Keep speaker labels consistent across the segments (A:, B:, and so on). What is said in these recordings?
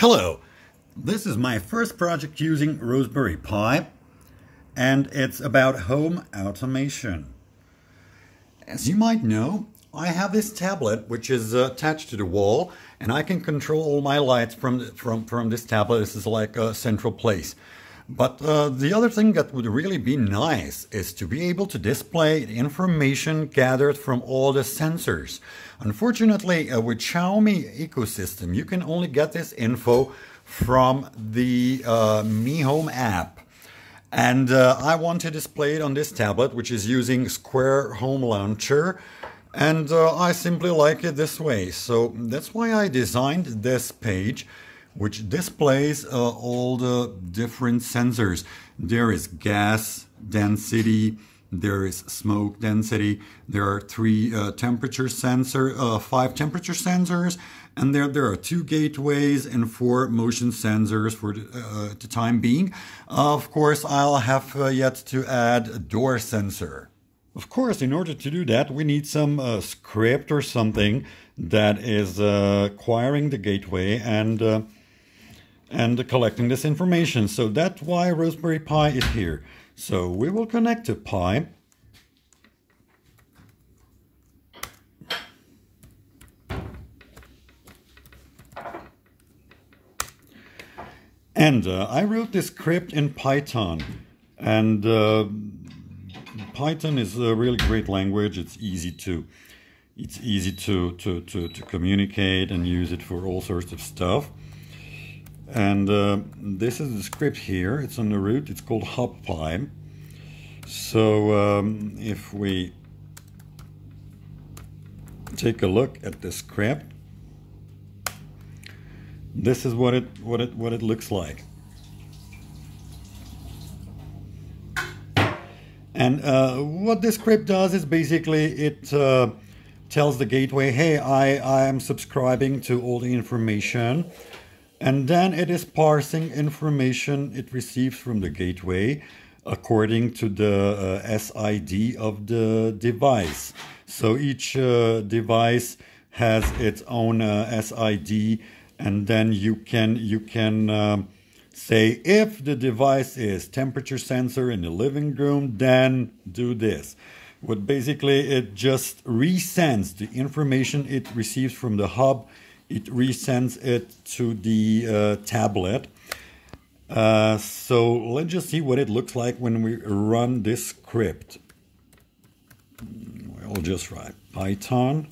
A: Hello, this is my first project using Raspberry Pi and it's about home automation. As you might know, I have this tablet which is uh, attached to the wall and I can control all my lights from, from, from this tablet. This is like a central place. But uh, the other thing that would really be nice is to be able to display information gathered from all the sensors. Unfortunately, uh, with Xiaomi ecosystem, you can only get this info from the uh, Mi Home app. And uh, I want to display it on this tablet, which is using Square Home Launcher. And uh, I simply like it this way. So that's why I designed this page which displays uh, all the different sensors. There is gas density, there is smoke density, there are three uh, temperature sensor, uh, five temperature sensors, and there, there are two gateways and four motion sensors for the, uh, the time being. of course, I'll have uh, yet to add a door sensor. Of course, in order to do that, we need some uh, script or something that is acquiring the gateway and and collecting this information. So that's why Raspberry Pi is here. So we will connect to Pi. And uh, I wrote this script in Python. And uh, Python is a really great language. It's easy to it's easy to, to, to, to communicate and use it for all sorts of stuff. And uh, this is the script here. It's on the root. It's called HubPy. So um, if we take a look at the script, this is what it what it what it looks like. And uh, what this script does is basically it uh, tells the gateway, hey, I, I am subscribing to all the information and then it is parsing information it receives from the gateway according to the uh, SID of the device. So each uh, device has its own uh, SID, and then you can you can um, say if the device is temperature sensor in the living room, then do this. What basically it just resends the information it receives from the hub it resends it to the uh, tablet. Uh, so let's just see what it looks like when we run this script. We'll just write Python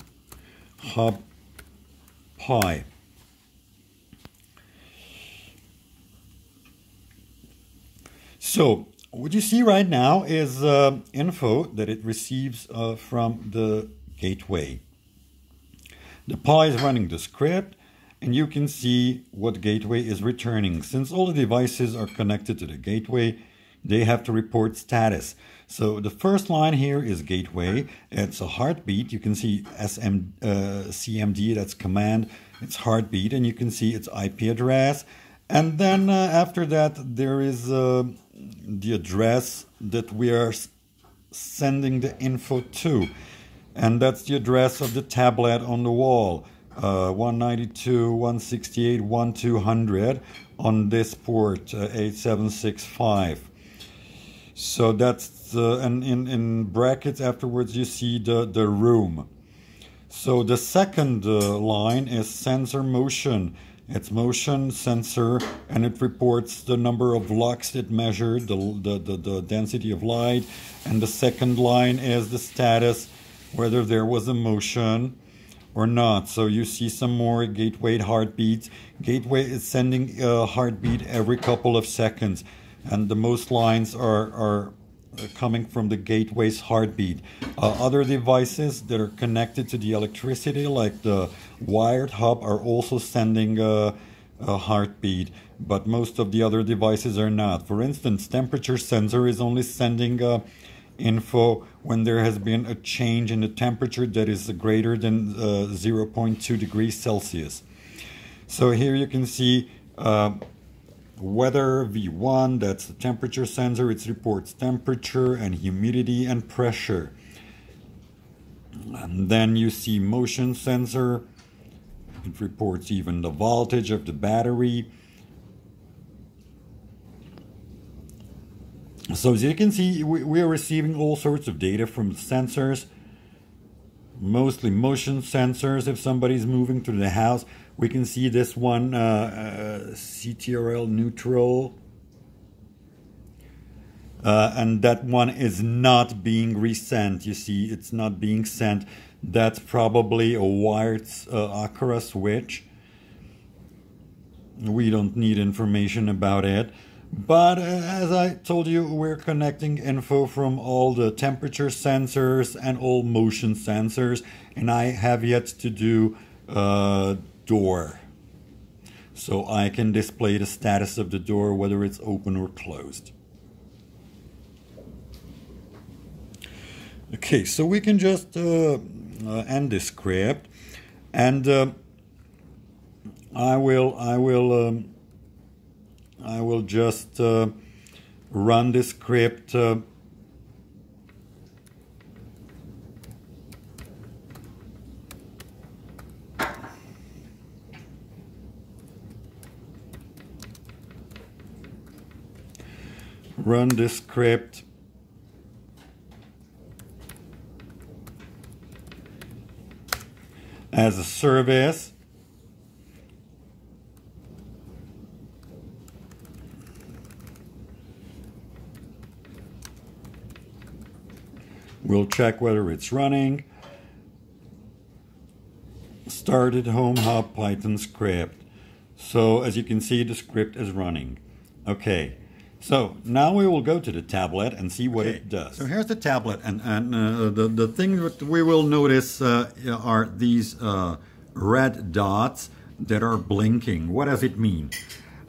A: hub pi. So what you see right now is uh, info that it receives uh, from the gateway. The Pi is running the script and you can see what gateway is returning. Since all the devices are connected to the gateway, they have to report status. So the first line here is gateway. It's a heartbeat. You can see SM, uh, CMD, that's command. It's heartbeat, and you can see its IP address. And then uh, after that, there is uh, the address that we are sending the info to and that's the address of the tablet on the wall. Uh, 192, 168, 1200 on this port uh, 8765. So that's the, and in, in brackets afterwards you see the, the room. So the second uh, line is sensor motion. It's motion sensor and it reports the number of lux it measured, the, the, the, the density of light. And the second line is the status whether there was a motion or not. So you see some more gateway heartbeats. Gateway is sending a heartbeat every couple of seconds, and the most lines are, are coming from the gateway's heartbeat. Uh, other devices that are connected to the electricity, like the wired hub, are also sending a, a heartbeat, but most of the other devices are not. For instance, temperature sensor is only sending a info when there has been a change in the temperature that is greater than uh, 0.2 degrees Celsius. So here you can see uh, weather V1, that's the temperature sensor. It reports temperature and humidity and pressure. And then you see motion sensor. It reports even the voltage of the battery. So as you can see, we, we are receiving all sorts of data from sensors, mostly motion sensors. If somebody's moving through the house, we can see this one, uh, uh, CTRL neutral. Uh, and that one is not being resent. You see, it's not being sent. That's probably a wired uh, Aqara switch. We don't need information about it. But uh, as I told you, we're connecting info from all the temperature sensors and all motion sensors, and I have yet to do uh, door. So I can display the status of the door, whether it's open or closed. Okay, so we can just uh, uh, end this script, and uh, I will I will um, I will just uh, run the script. Uh, run the script as a service. We'll check whether it's running. Started home hub Python script. So as you can see, the script is running. Okay. So now we will go to the tablet and see what okay. it does. So here's the tablet, and, and uh, the, the thing that we will notice uh, are these uh, red dots that are blinking. What does it mean?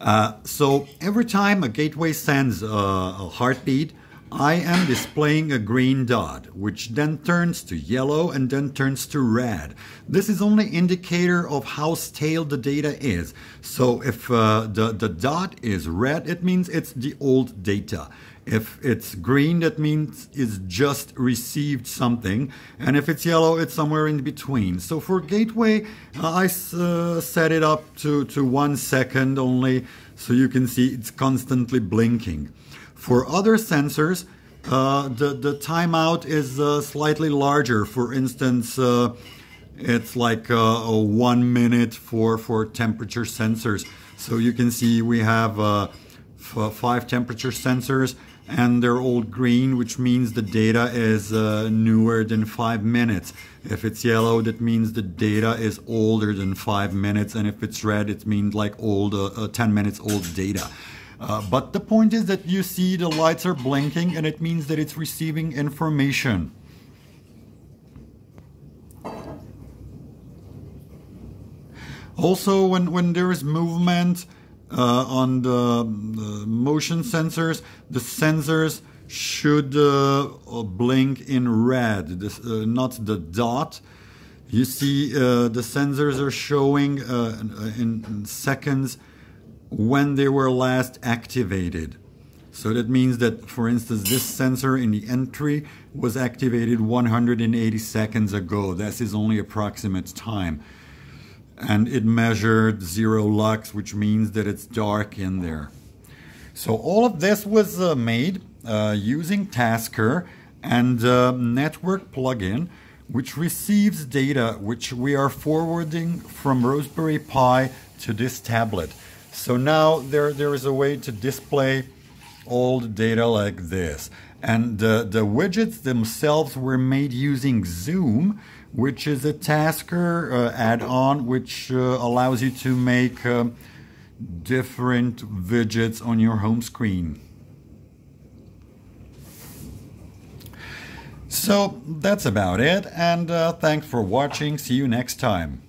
A: Uh, so every time a gateway sends a, a heartbeat, I am displaying a green dot, which then turns to yellow and then turns to red. This is only indicator of how stale the data is. So if uh, the, the dot is red, it means it's the old data. If it's green, that means it's just received something. And if it's yellow, it's somewhere in between. So for Gateway, I uh, set it up to, to one second only, so you can see it's constantly blinking. For other sensors, uh, the, the timeout is uh, slightly larger. For instance, uh, it's like uh, one minute for, for temperature sensors. So you can see we have uh, five temperature sensors and they're all green, which means the data is uh, newer than five minutes. If it's yellow, that means the data is older than five minutes. And if it's red, it means like old, 10 minutes old data. Uh, but the point is that you see the lights are blinking and it means that it's receiving information. Also, when, when there is movement uh, on the, the, motion sensors, the sensors should uh, blink in red, this, uh, not the dot. You see, uh, the sensors are showing uh, in, in seconds when they were last activated. So that means that, for instance, this sensor in the entry was activated 180 seconds ago. This is only approximate time. And it measured zero lux, which means that it's dark in there. So all of this was uh, made uh, using Tasker and uh, network plugin, which receives data which we are forwarding from Raspberry Pi to this tablet. So now there, there is a way to display the data like this. And the, the widgets themselves were made using Zoom, which is a Tasker uh, add-on which uh, allows you to make uh, different widgets on your home screen. So that's about it, and uh, thanks for watching. See you next time.